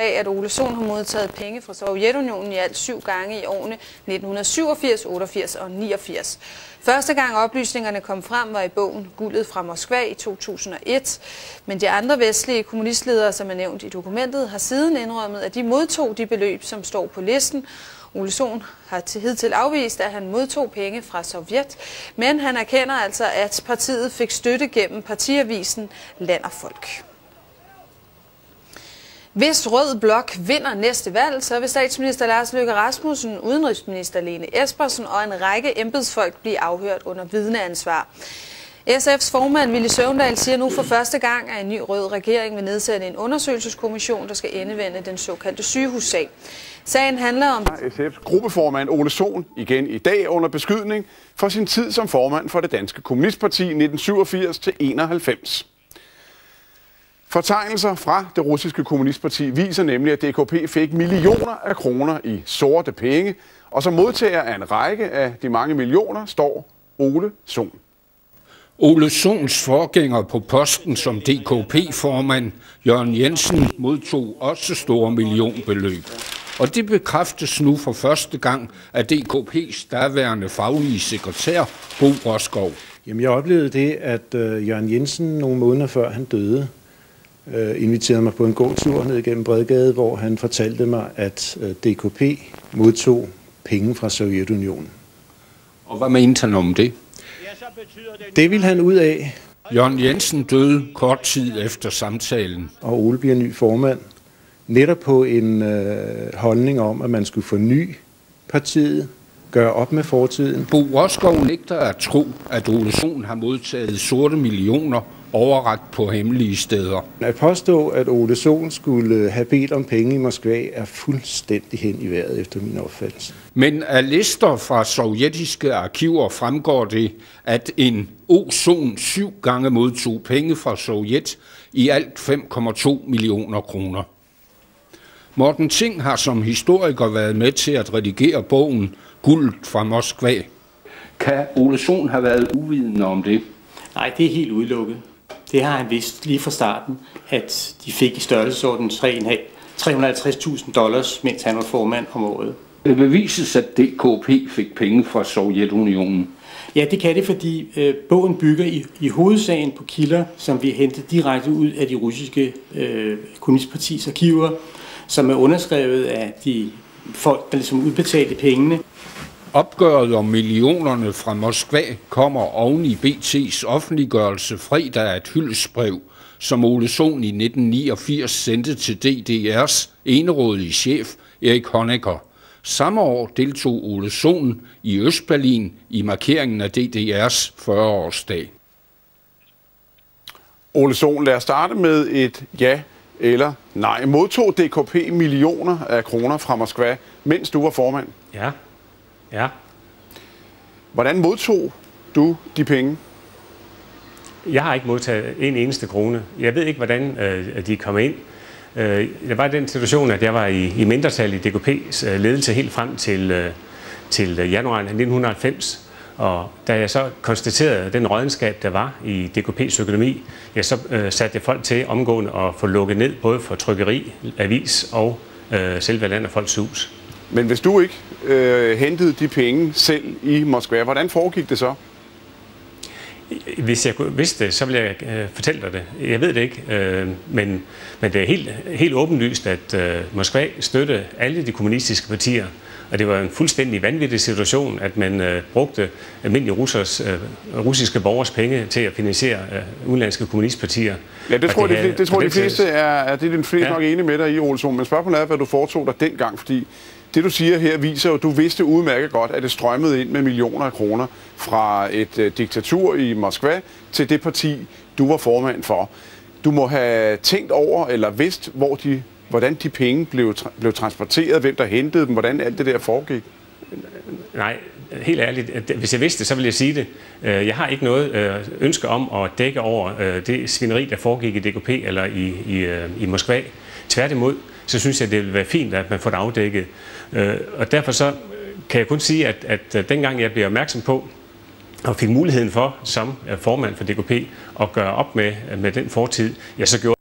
af, at Ole Sohn har modtaget penge fra Sovjetunionen i alt syv gange i årene 1987, 88 og 89. Første gang oplysningerne kom frem var i bogen Guldet fra Moskva i 2001, men de andre vestlige kommunistledere, som er nævnt i dokumentet, har siden indrømmet, at de modtog de beløb, som står på listen. Ole Sohn har til hidtil afvist, at han modtog penge fra Sovjet, men han erkender altså, at partiet fik støtte gennem partiavisen Land og Folk. Hvis Rød Blok vinder næste valg, så vil statsminister Lars Løkke Rasmussen, udenrigsminister Lene Espersen og en række embedsfolk blive afhørt under vidneansvar. SF's formand Ville Søvndal siger nu for første gang, at en ny rød regering vil nedsætte en undersøgelseskommission, der skal endevende den såkaldte sygehussag. Sagen handler om... SF's gruppeformand Ole Sohn igen i dag under beskydning for sin tid som formand for det danske kommunistparti 1987 til 91. Fortegnelser fra det russiske kommunistparti viser nemlig, at DKP fik millioner af kroner i sorte penge, og som modtager af en række af de mange millioner står Ole Sohn. Ole Sohns forgænger på posten som DKP-formand, Jørgen Jensen, modtog også store millionbeløb. Og det bekræftes nu for første gang af DKP's daværende faglige sekretær, Bo Roskov. Jamen, jeg oplevede det, at uh, Jørgen Jensen nogle måneder før han døde, uh, inviterede mig på en god tur ned gennem Bredgade, hvor han fortalte mig, at uh, DKP modtog penge fra Sovjetunionen. Og hvad mente han om det? Det ville han ud af. Jørgen Jensen døde kort tid efter samtalen. Og Ole bliver ny formand. Netop på en øh, holdning om, at man skulle forny partiet, gøre op med fortiden. Bo Roskov nægter at tro, at Ole Sohn har modtaget sorte millioner overragt på hemmelige steder. At påstå, at Ole Sohn skulle have bedt om penge i Moskva, er fuldstændig hen i vejret efter min opfattelse. Men af lister fra sovjetiske arkiver fremgår det, at en O-zon syv gange modtog penge fra Sovjet i alt 5,2 millioner kroner. Morten Ting har som historiker været med til at redigere bogen Guld fra Moskva. Kan Ole Sohn have været uvidende om det? Nej, det er helt udelukket. Det har han vidst lige fra starten, at de fik i størrelsesorden 350.000 dollars, mens han var formand om året. Det bevises, at DKP fik penge fra Sovjetunionen. Ja, det kan det, fordi øh, bogen bygger i, i hovedsagen på kilder, som vi hentet direkte ud af de russiske øh, kommunistpartis arkiver, som er underskrevet af de folk, der ligesom udbetalte pengene. Opgøret om millionerne fra Moskva kommer oven i BT's offentliggørelse fredag af et hyldesbrev, som Ole Sohn i 1989 sendte til DDR's enerådige chef Erik Honecker. Samme år deltog Ole Sohn i Østberlin i markeringen af DDR's 40-årsdag. Ole Sohn, lad os starte med et ja eller nej. Modtog DKP millioner af kroner fra Moskva, mens du var formand? Ja. Ja. Hvordan modtog du de penge? Jeg har ikke modtaget en eneste krone. Jeg ved ikke, hvordan øh, de kom ind. Øh, jeg var i den situation, at jeg var i, i mindretal i DKP's øh, ledelse helt frem til, øh, til januar 1990. Og da jeg så konstaterede den rådenskab, der var i DKP's økonomi, ja, så øh, satte jeg folk til omgående at få lukket ned både for trykkeri, avis og øh, selve land og folks hus. Men hvis du ikke øh, hentede de penge selv i Moskva, hvordan foregik det så? Hvis jeg vidste det, så ville jeg øh, fortælle dig det. Jeg ved det ikke, øh, men, men det er helt, helt åbenlyst, at øh, Moskva støtte alle de kommunistiske partier. Og det var en fuldstændig vanvittig situation, at man øh, brugte almindelige russers, øh, russiske borgers penge til at finansiere øh, udenlandske kommunistpartier. Ja, det tror, jeg, det, det tror de fleste er, er det er den fleste ja. nok enige med dig i, Olsson. Men spørgsmålet er, hvad du foretog dig dengang, fordi det du siger her viser jo, at du vidste udmærket godt, at det strømmede ind med millioner af kroner fra et øh, diktatur i Moskva til det parti, du var formand for. Du må have tænkt over eller vidst, hvor de, hvordan de penge blev, tra- blev transporteret, hvem der hentede dem, hvordan alt det der foregik. Nej, helt ærligt, hvis jeg vidste det, så ville jeg sige det. Øh, jeg har ikke noget øh, ønske om at dække over øh, det svineri, der foregik i DKP eller i, i, i Moskva. Tværtimod, så synes jeg, det vil være fint, at man får det afdækket. Øh, og derfor så øh, kan jeg kun sige, at, at øh, dengang jeg blev opmærksom på, og fik muligheden for, som øh, formand for DKP, at gøre op med, med den fortid, ja, så gjorde